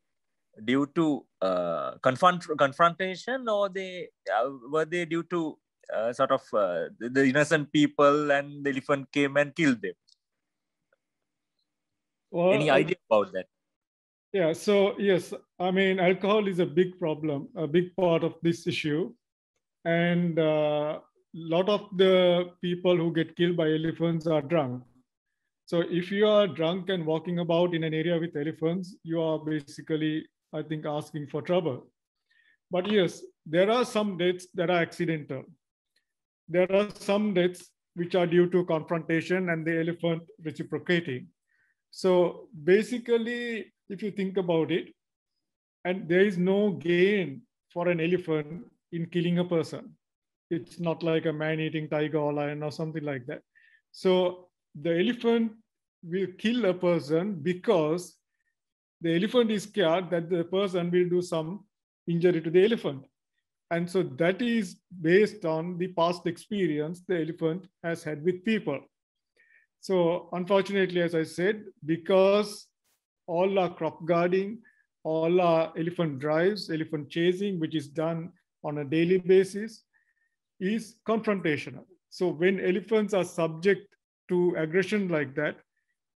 due to uh, confront confrontation or they uh, were they due to uh, sort of uh, the, the, innocent people and the elephant came and killed them well, any idea about that yeah so yes i mean alcohol is a big problem a big part of this issue and a uh, lot of the people who get killed by elephants are drunk so if you are drunk and walking about in an area with elephants you are basically I think, asking for trouble. But yes, there are some deaths that are accidental. There are some deaths which are due to confrontation and the elephant reciprocating. So basically, if you think about it, and there is no gain for an elephant in killing a person. It's not like a man-eating tiger or lion or something like that. So the elephant will kill a person because the elephant is scared that the person will do some injury to the elephant. And so that is based on the past experience the elephant has had with people. So unfortunately, as I said, because all our crop guarding, all our elephant drives, elephant chasing, which is done on a daily basis, is confrontational. So when elephants are subject to aggression like that,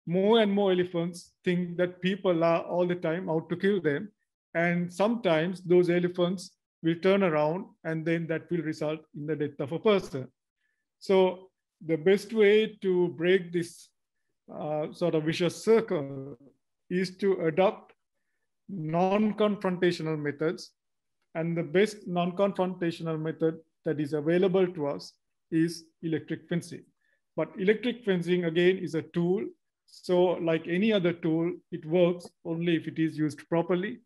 more and more elephants think that people are all the time out to kill them. And sometimes those elephants will turn around and then that will result in the death of a person. So the best way to break this uh, sort of vicious circle is to adopt non-confrontational methods. And the best non-confrontational method that is available to us is electric fencing. But electric fencing, again, is a tool so like any other tool, it works only if it is used properly.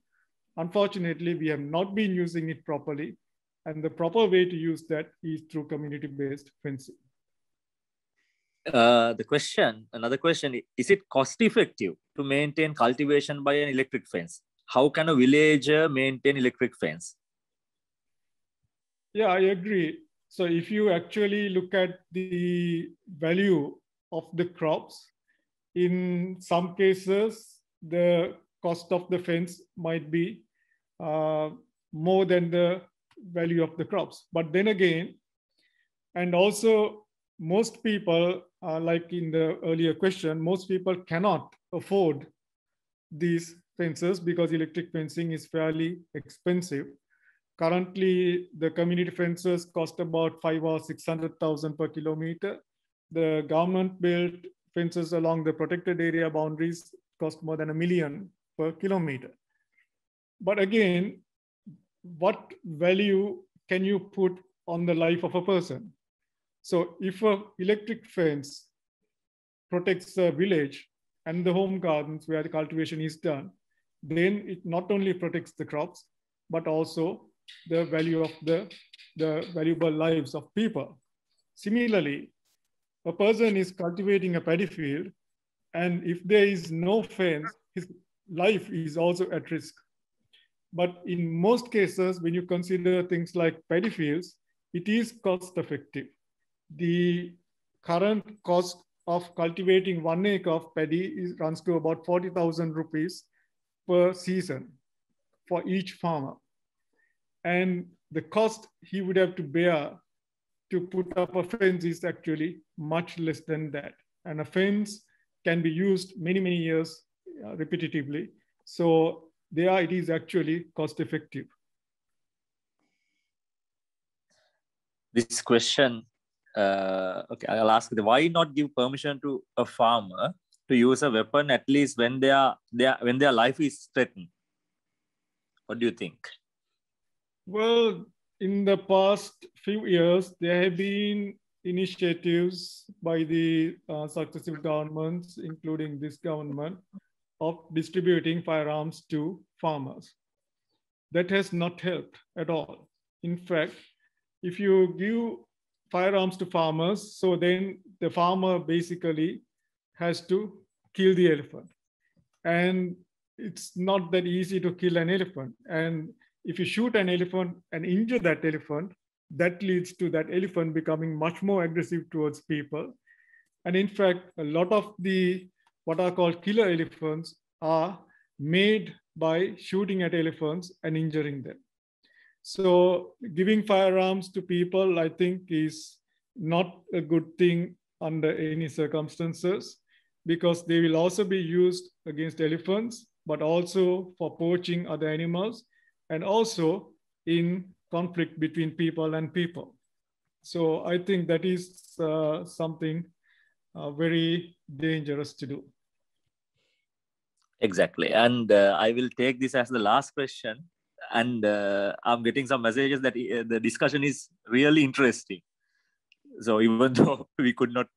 Unfortunately, we have not been using it properly. And the proper way to use that is through community-based fencing. Uh, the question, another question, is it cost effective to maintain cultivation by an electric fence? How can a villager maintain electric fence? Yeah, I agree. So if you actually look at the value of the crops, in some cases, the cost of the fence might be uh, more than the value of the crops. But then again, and also most people, uh, like in the earlier question, most people cannot afford these fences because electric fencing is fairly expensive. Currently, the community fences cost about five or 600,000 per kilometer. The government built fences along the protected area boundaries cost more than a million per kilometer. But again, what value can you put on the life of a person? So if a electric fence protects a village and the home gardens where the cultivation is done, then it not only protects the crops, but also the value of the, the valuable lives of people. Similarly, a person is cultivating a paddy field, and if there is no fence, his life is also at risk. But in most cases, when you consider things like paddy fields, it is cost effective. The current cost of cultivating one acre of paddy is, runs to about 40,000 rupees per season for each farmer. And the cost he would have to bear to put up a fence is actually much less than that. And a fence can be used many, many years uh, repetitively. So there it is actually cost effective. This question, uh, okay, I'll ask why not give permission to a farmer to use a weapon at least when they are, they are, when their life is threatened? What do you think? Well, in the past few years, there have been initiatives by the uh, successive governments, including this government, of distributing firearms to farmers. That has not helped at all. In fact, if you give firearms to farmers, so then the farmer basically has to kill the elephant. And it's not that easy to kill an elephant. And if you shoot an elephant and injure that elephant, that leads to that elephant becoming much more aggressive towards people. And in fact, a lot of the what are called killer elephants are made by shooting at elephants and injuring them. So giving firearms to people, I think, is not a good thing under any circumstances because they will also be used against elephants, but also for poaching other animals and also in conflict between people and people. So I think that is uh, something uh, very dangerous to do. Exactly. And uh, I will take this as the last question. And uh, I'm getting some messages that uh, the discussion is really interesting. So even (laughs) though we could not,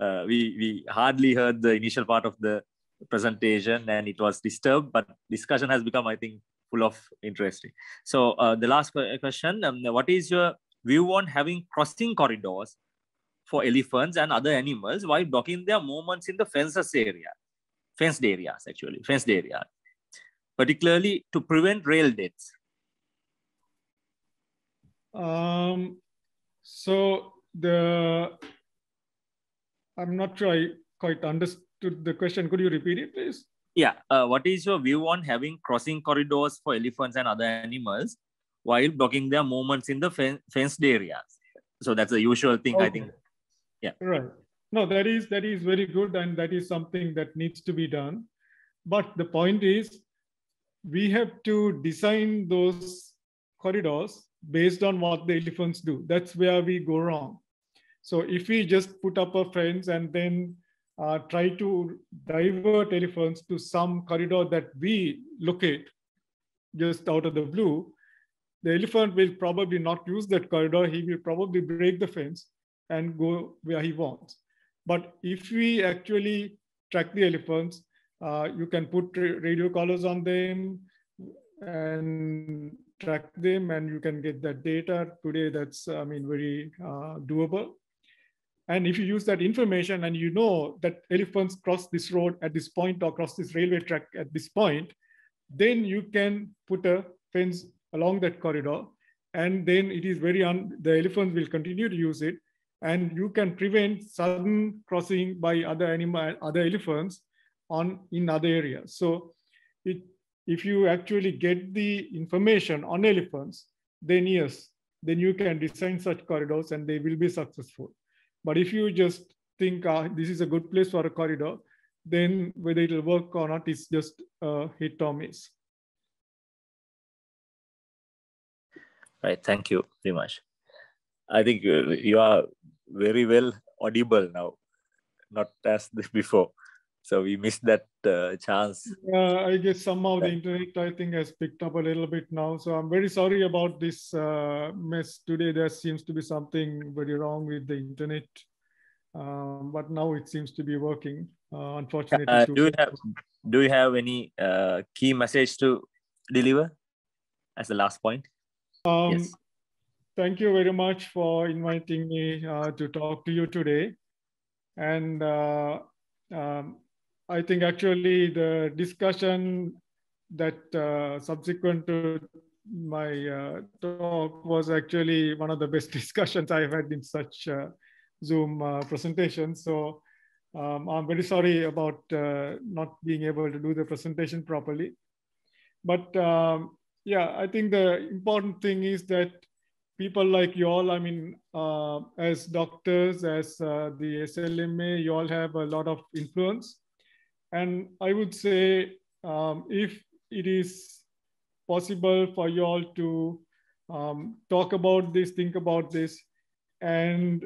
uh, we, we hardly heard the initial part of the presentation and it was disturbed, but discussion has become, I think, full of interesting. So uh, the last question, um, what is your view on having crossing corridors for elephants and other animals while blocking their movements in the fences area? fenced areas actually, fenced area, particularly to prevent rail deaths? Um, so the, I'm not sure I quite understood the question. Could you repeat it, please? Yeah. Uh, what is your view on having crossing corridors for elephants and other animals while blocking their movements in the fenced areas? So that's the usual thing, okay. I think. Yeah. Right no that is that is very good and that is something that needs to be done but the point is we have to design those corridors based on what the elephants do. That's where we go wrong. So if we just put up a fence and then uh, try to divert elephants to some corridor that we locate just out of the blue the elephant will probably not use that corridor. He will probably break the fence and go where he wants. But if we actually track the elephants, uh, you can put radio collars on them and track them and you can get that data. Today, that's, I mean, very uh, doable. And if you use that information and you know that elephants cross this road at this point or cross this railway track at this point, then you can put a fence along that corridor. And then it is very, un the elephants will continue to use it and you can prevent sudden crossing by other animal, other elephants on in other areas. So it, if you actually get the information on elephants, then yes, then you can design such corridors and they will be successful. But if you just think uh, this is a good place for a corridor, then whether it will work or not is just a hit or miss. Right, thank you very much. I think you are very well audible now, not as (laughs) before. So we missed that uh, chance. Uh, I guess somehow the internet, I think, has picked up a little bit now. So I'm very sorry about this uh, mess today. There seems to be something very wrong with the internet, um, but now it seems to be working. Uh, unfortunately, uh, do you have do you have any uh, key message to deliver as the last point? Um, yes thank you very much for inviting me uh, to talk to you today. And uh, um, I think actually the discussion that uh, subsequent to my uh, talk was actually one of the best (laughs) discussions I've had in such uh, Zoom uh, presentations. So um, I'm very sorry about not being able to do the presentation properly. But um, yeah, I think the important thing is that people like you all, I mean, uh, as doctors, as uh, the SLMA, you all have a lot of influence. And I would say um, if it is possible for you all to um, talk about this, think about this, and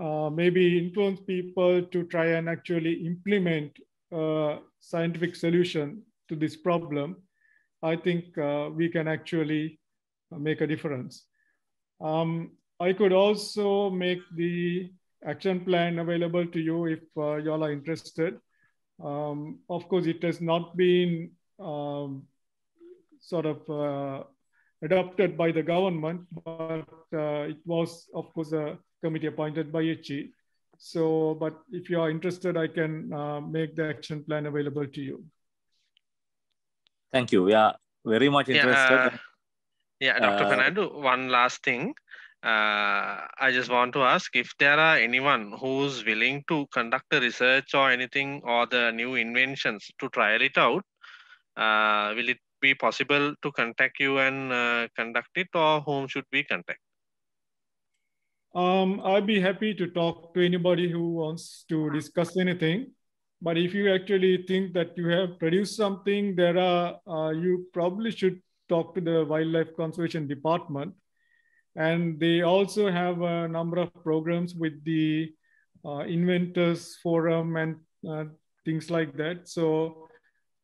uh, maybe influence people to try and actually implement a scientific solution to this problem, I think uh, we can actually make a difference. Um, I could also make the action plan available to you if uh, y'all are interested. Um, of course, it has not been um, sort of uh, adopted by the government, but uh, it was, of course, a committee appointed by ICHI. So, but if you are interested, I can uh, make the action plan available to you. Thank you. We are very much interested. Yeah, yeah, Dr. Uh, Fernando, one last thing. Uh, I just want to ask if there are anyone who's willing to conduct a research or anything or the new inventions to trial it out, uh, will it be possible to contact you and uh, conduct it or whom should we contact? Um, I'd be happy to talk to anybody who wants to discuss anything. But if you actually think that you have produced something, there are uh, you probably should talk to the Wildlife Conservation Department. And they also have a number of programs with the uh, Inventors Forum and uh, things like that. So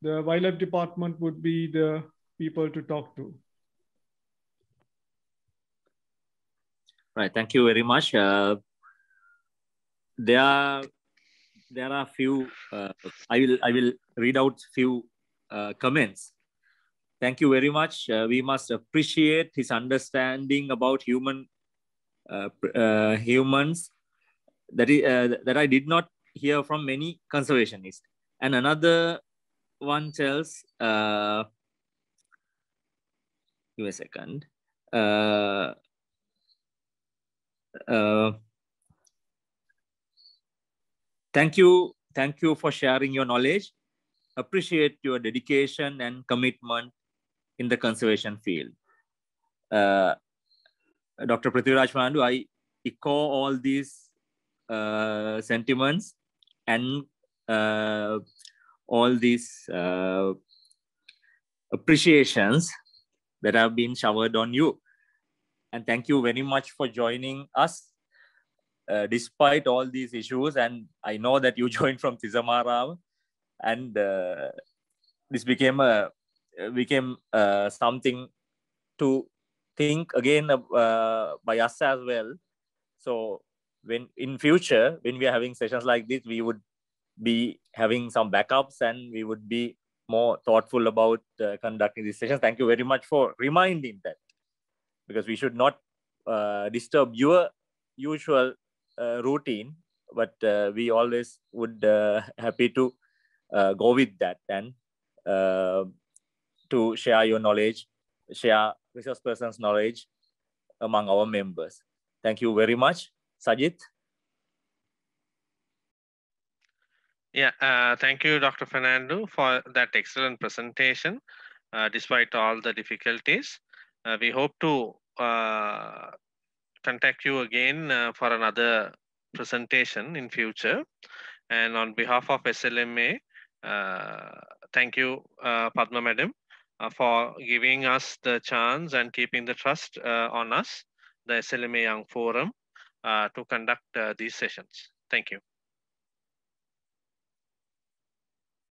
the Wildlife Department would be the people to talk to. Right. Thank you very much. Uh, there are there are few. Uh, I will I will read out few uh, comments. Thank you very much. Uh, we must appreciate his understanding about human uh, uh, humans that is that I did not hear from many conservationists. And another one tells. give a second. Uh, thank you. Thank you for sharing your knowledge. Appreciate your dedication and commitment in the conservation field. Uh, Dr. Prithiviraj Fernando, I echo all these uh, sentiments and uh, all these uh, appreciations that have been showered on you. And thank you very much for joining us uh, despite all these issues. And I know that you (laughs) joined from Tisamara and uh, this became a became uh, something to think again uh, by us as well. So when in future, when we are having sessions like this, we would be having some backups and we would be more thoughtful about uh, conducting these sessions. Thank you very much for reminding that because we should not uh, disturb your usual uh, routine but uh, we always would uh, (laughs) happy to uh, go with that and uh, to share your knowledge share resource person's knowledge among our members. Thank you very much. Sajid? Yeah thank you dr fernando for that excellent presentation despite all the difficulties. Uh, we hope to uh, contact you again uh, for another presentation in future. And on behalf of SLMA, thank you, Padma Madam, Uh, for giving us the chance and keeping the trust uh, on us, the SLMA Young Forum, uh, to conduct these sessions. Thank you.